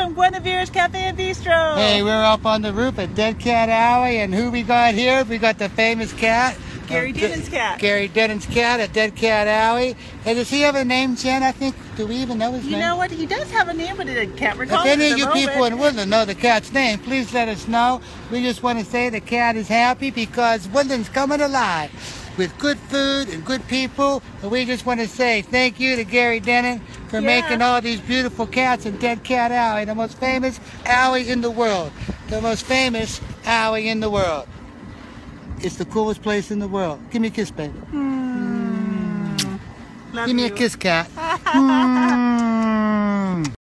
From Guinevere's Cafe and Bistro. Hey, we're up on the roof at Dead Cat Alley, and who we got here? We got the famous cat. Gary uh, Denon's cat. Gary Denon's cat at Dead Cat Alley. And does he have a name, Jen? I think. Do we even know his You name? You know what? He does have a name, but I can't recall If any of you people moment. in Woodland know the cat's name, please let us know. We just want to say the cat is happy because Woodland's coming alive with good food and good people. And we just want to say thank you to Gary Denon for Yeah. making all these beautiful cats in Dead Cat Alley, the most famous alley in the world. The most famous alley in the world. It's the coolest place in the world. Give me a kiss, baby. Love Give me a kiss, cat. Mm.